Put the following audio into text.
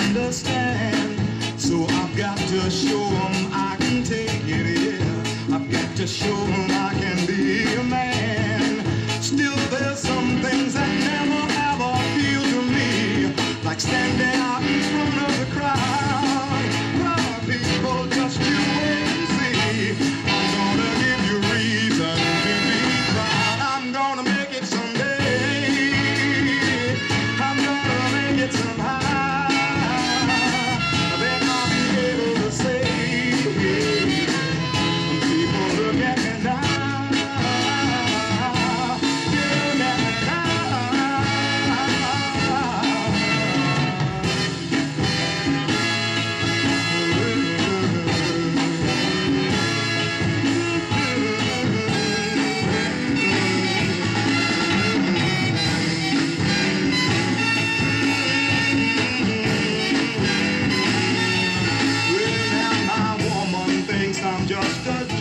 understand. So I've got to show them I can take it, yeah. I've got to show them I can be I'm just a